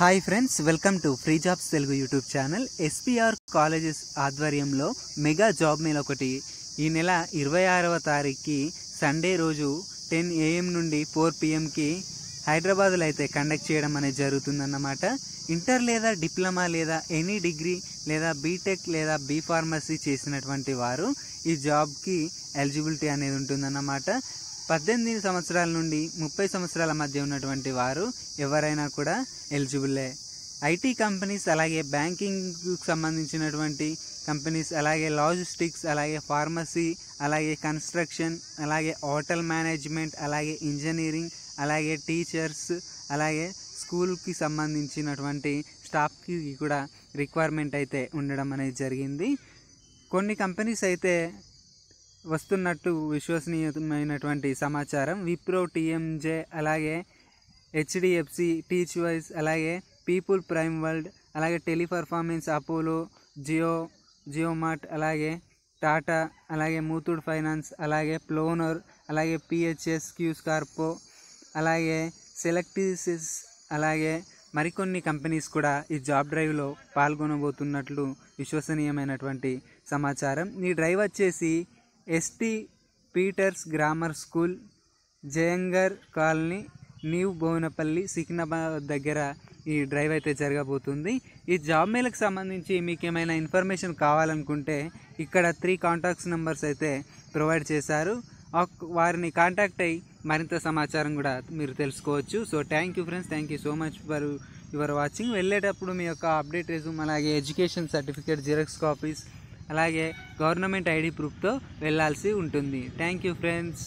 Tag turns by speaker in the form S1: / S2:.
S1: Hi friends welcome to free jobs Telugu YouTube channel. SPR colleges ఆధ్వర్యంలో mega job male ఒకటి. ఈ నెల ఇరవై ఆరవ తారీఖుకి సండే రోజు టెన్ ఏఎం నుండి ఫోర్ పిఎంకి హైదరాబాద్లో అయితే కండక్ట్ చేయడం అనేది జరుగుతుందన్నమాట. ఇంటర్ లేదా డిప్లొమా లేదా ఎనీ డిగ్రీ లేదా బీటెక్ లేదా బీ ఫార్మసీ చేసినటువంటి వారు ఈ జాబ్కి ఎలిజిబిలిటీ అనేది ఉంటుందన్నమాట. పద్దెనిమిది సంవత్సరాల నుండి ముప్పై సంవత్సరాల మధ్య ఉన్నటువంటి వారు ఎవరైనా కూడా ఎలిజిబుల్లే ఐటీ కంపెనీస్ అలాగే బ్యాంకింగ్కు సంబంధించినటువంటి కంపెనీస్ అలాగే లాజిస్టిక్స్ అలాగే ఫార్మసీ అలాగే కన్స్ట్రక్షన్ అలాగే హోటల్ మేనేజ్మెంట్ అలాగే ఇంజనీరింగ్ అలాగే టీచర్స్ అలాగే స్కూల్కి సంబంధించినటువంటి స్టాఫ్కి కూడా రిక్వైర్మెంట్ అయితే ఉండడం అనేది జరిగింది. కొన్ని కంపెనీస్ అయితే వస్తున్నట్టు విశ్వసనీయమైనటువంటి సమాచారం. విప్రో టీఎంజే అలాగే హెచ్డిఎఫ్సి టీచ్ వైజ్ అలాగే పీపుల్ ప్రైమ్ వరల్డ్ అలాగే టెలిపర్ఫార్మెన్స్ అపోలో జియో జియోమార్ట్ అలాగే టాటా అలాగే మూతూడ్ ఫైనాన్స్ అలాగే ప్లోనర్ అలాగే పిహెచ్ఎస్ క్యూస్ కార్పో అలాగే సెలెక్టిసిస్ అలాగే మరికొన్ని కంపెనీస్ కూడా ఈ జాబ్ డ్రైవ్లో పాల్గొనబోతున్నట్లు విశ్వసనీయమైనటువంటి సమాచారం. ఈ డ్రైవ్ వచ్చేసి ST Peter's grammar school Jayanagar colony new Bowenpally Secunderabad దగ్గర ఈ డ్రైవ్ అయితే జరగబోతుంది. ఈ జాబ్ మేలకు సంబంధించి మీకు ఏమైనా ఇన్ఫర్మేషన్ కావాలనుకుంటే ఇక్కడ త్రీ కాంటాక్ట్స్ నెంబర్స్ అయితే ప్రొవైడ్ చేశారు. వారిని కాంటాక్ట్ అయ్యి మరింత సమాచారం కూడా మీరు తెలుసుకోవచ్చు. So thank you friends thank you so much for your watching వెళ్ళేటప్పుడు మీ యొక్క అప్డేట్ రెజ్యూమ్ అలాగే ఎడ్యుకేషన్ సర్టిఫికేట్ జిరాక్స్ కాపీస్ అలాగే గవర్నమెంట్ ఐడి ప్రూఫ్తో వెళ్ళాల్సి ఉంటుంది. Thank you friends.